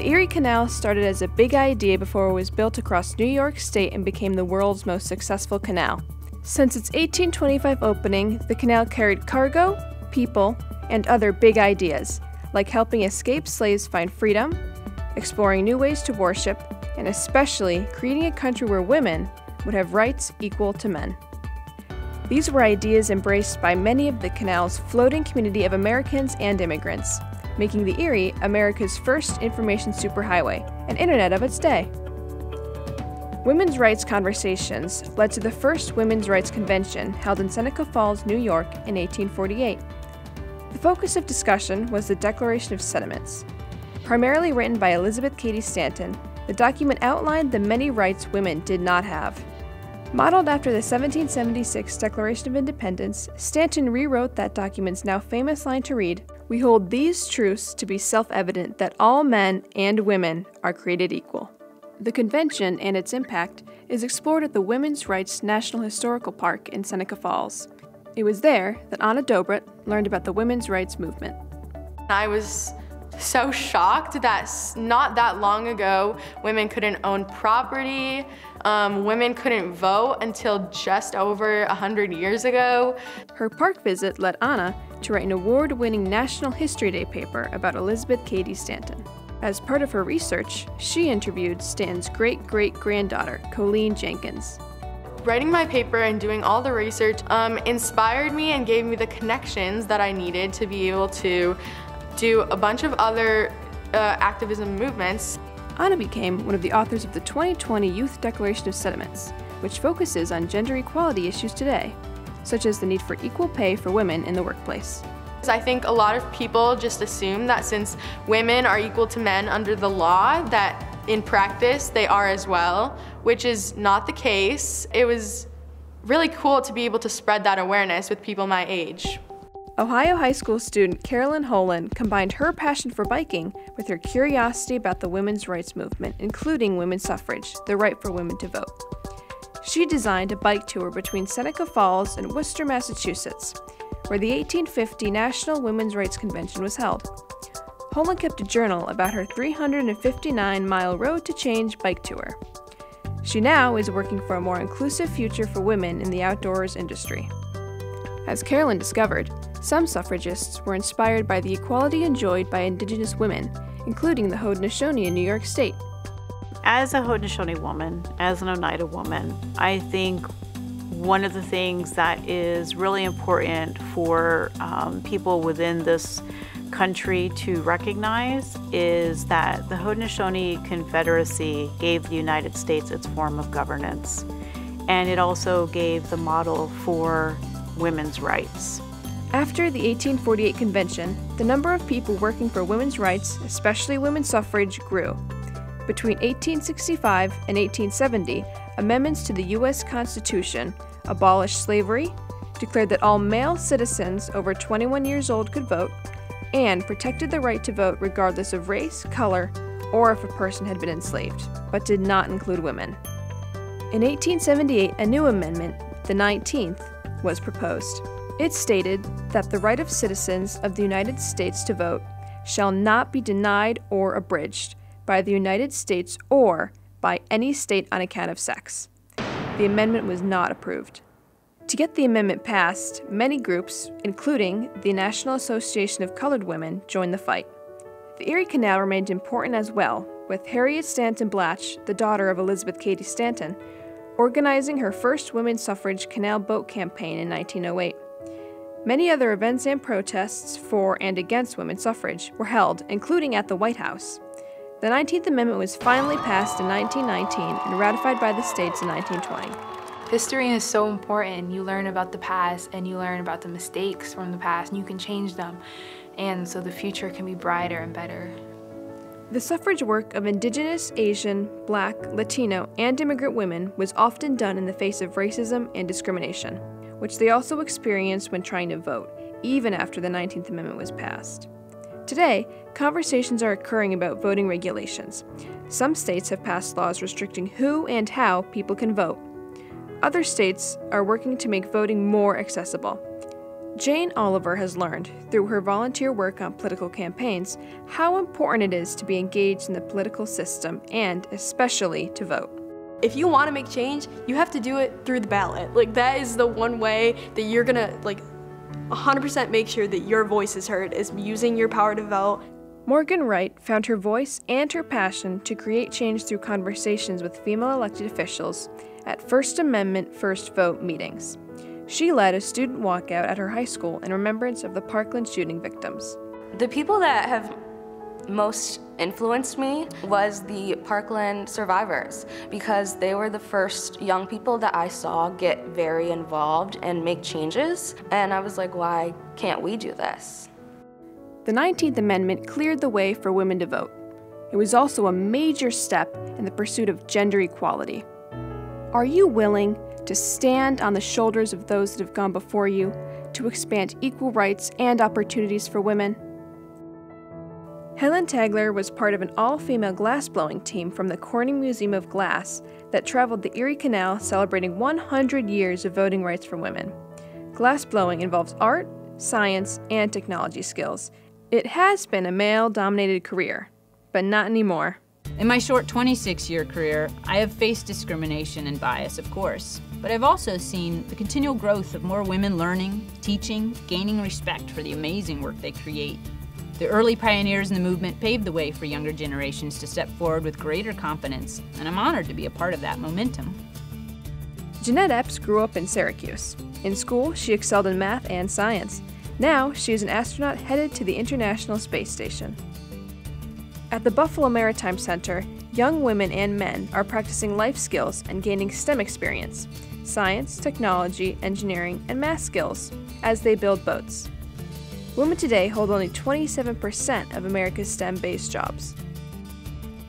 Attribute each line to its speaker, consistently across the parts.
Speaker 1: The Erie Canal started as a big idea before it was built across New York State and became the world's most successful canal. Since its 1825 opening, the canal carried cargo, people, and other big ideas, like helping escaped slaves find freedom, exploring new ways to worship, and especially creating a country where women would have rights equal to men. These were ideas embraced by many of the canal's floating community of Americans and immigrants, making the Erie America's first information superhighway, an internet of its day. Women's rights conversations led to the first Women's Rights Convention held in Seneca Falls, New York in 1848. The focus of discussion was the Declaration of Sentiments. Primarily written by Elizabeth Cady Stanton, the document outlined the many rights women did not have. Modeled after the 1776 Declaration of Independence, Stanton rewrote that document's now famous line to read We hold these truths to be self evident that all men and women are created equal. The convention and its impact is explored at the Women's Rights National Historical Park in Seneca Falls. It was there that Anna Dobrit learned about the women's rights movement.
Speaker 2: I was so shocked that not that long ago women couldn't own property, um, women couldn't vote until just over 100 years ago.
Speaker 1: Her park visit led Anna to write an award winning National History Day paper about Elizabeth Cady Stanton. As part of her research, she interviewed Stanton's great great granddaughter, Colleen Jenkins.
Speaker 2: Writing my paper and doing all the research um, inspired me and gave me the connections that I needed to be able to do a bunch of other uh, activism movements.
Speaker 1: Anna became one of the authors of the 2020 Youth Declaration of Sentiments, which focuses on gender equality issues today, such as the need for equal pay for women in the workplace.
Speaker 2: I think a lot of people just assume that since women are equal to men under the law, that in practice they are as well, which is not the case. It was really cool to be able to spread that awareness with people my age.
Speaker 1: Ohio high school student Carolyn Holan combined her passion for biking with her curiosity about the women's rights movement, including women's suffrage, the right for women to vote. She designed a bike tour between Seneca Falls and Worcester, Massachusetts, where the 1850 National Women's Rights Convention was held. Holan kept a journal about her 359 mile Road to Change bike tour. She now is working for a more inclusive future for women in the outdoors industry. As Carolyn discovered, some suffragists were inspired by the equality enjoyed by Indigenous women, including the Haudenosaunee in New York State.
Speaker 3: As a Haudenosaunee woman, as an Oneida woman, I think one of the things that is really important for um, people within this country to recognize is that the Haudenosaunee Confederacy gave the United States its form of governance, and it also gave the model for women's rights.
Speaker 1: After the 1848 convention, the number of people working for women's rights, especially women's suffrage, grew. Between 1865 and 1870, amendments to the U.S. Constitution abolished slavery, declared that all male citizens over 21 years old could vote, and protected the right to vote regardless of race, color, or if a person had been enslaved, but did not include women. In 1878, a new amendment, the 19th, was proposed. It stated that the right of citizens of the United States to vote shall not be denied or abridged by the United States or by any state on account of sex. The amendment was not approved. To get the amendment passed, many groups, including the National Association of Colored Women, joined the fight. The Erie Canal remained important as well, with Harriet Stanton Blatch, the daughter of Elizabeth Cady Stanton, organizing her first women's suffrage canal boat campaign in 1908. Many other events and protests for and against women's suffrage were held, including at the White House. The 19th Amendment was finally passed in 1919 and ratified by the states in 1920.
Speaker 4: History is so important. You learn about the past and you learn about the mistakes from the past and you can change them. And so the future can be brighter and better.
Speaker 1: The suffrage work of Indigenous, Asian, Black, Latino, and immigrant women was often done in the face of racism and discrimination which they also experienced when trying to vote, even after the 19th Amendment was passed. Today, conversations are occurring about voting regulations. Some states have passed laws restricting who and how people can vote. Other states are working to make voting more accessible. Jane Oliver has learned, through her volunteer work on political campaigns, how important it is to be engaged in the political system and especially to vote.
Speaker 5: If you want to make change, you have to do it through the ballot. Like that is the one way that you're gonna like 100% make sure that your voice is heard is using your power to vote.
Speaker 1: Morgan Wright found her voice and her passion to create change through conversations with female elected officials at First Amendment First Vote meetings. She led a student walkout at her high school in remembrance of the Parkland shooting victims.
Speaker 6: The people that have most influenced me was the Parkland survivors because they were the first young people that I saw get very involved and make changes. And I was like, why can't we do this?
Speaker 1: The 19th Amendment cleared the way for women to vote. It was also a major step in the pursuit of gender equality. Are you willing to stand on the shoulders of those that have gone before you to expand equal rights and opportunities for women? Helen Tagler was part of an all female glassblowing team from the Corning Museum of Glass that traveled the Erie Canal celebrating 100 years of voting rights for women. Glassblowing involves art, science, and technology skills. It has been a male dominated career, but not anymore.
Speaker 7: In my short 26 year career, I have faced discrimination and bias, of course, but I've also seen the continual growth of more women learning, teaching, gaining respect for the amazing work they create the early pioneers in the movement paved the way for younger generations to step forward with greater confidence, and I'm honored to be a part of that momentum.
Speaker 1: Jeanette Epps grew up in Syracuse. In school, she excelled in math and science. Now, she is an astronaut headed to the International Space Station. At the Buffalo Maritime Center, young women and men are practicing life skills and gaining STEM experience science, technology, engineering, and math skills as they build boats. Women today hold only 27% of America's STEM based jobs.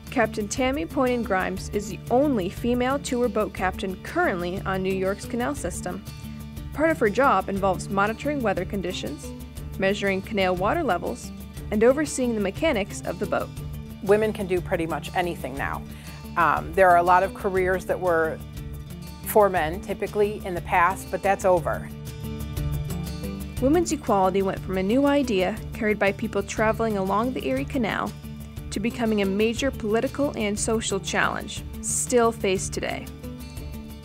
Speaker 1: Captain Tammy Poynan Grimes is the only female tour boat captain currently on New York's canal system. Part of her job involves monitoring weather conditions, measuring canal water levels, and overseeing the mechanics of the boat.
Speaker 8: Women can do pretty much anything now. Um, there are a lot of careers that were for men typically in the past, but that's over.
Speaker 1: Women's equality went from a new idea carried by people traveling along the Erie Canal to becoming a major political and social challenge, still faced today.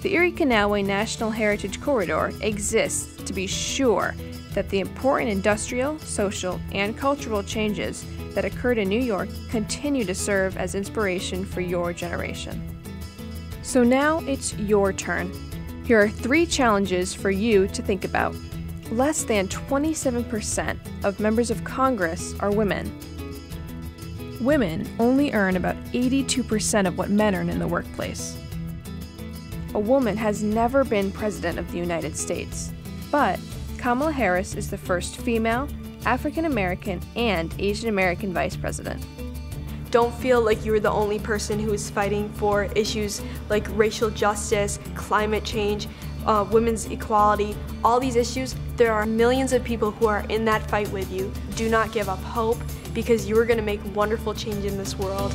Speaker 1: The Erie Canalway National Heritage Corridor exists to be sure that the important industrial, social, and cultural changes that occurred in New York continue to serve as inspiration for your generation. So now it's your turn. Here are three challenges for you to think about. Less than 27% of members of Congress are women. Women only earn about 82% of what men earn in the workplace. A woman has never been President of the United States, but Kamala Harris is the first female, African American, and Asian American Vice President.
Speaker 5: Don't feel like you're the only person who is fighting for issues like racial justice, climate change, uh, women's equality, all these issues, there are millions of people who are in that fight with you. Do not give up hope because you are going to make wonderful change in this world.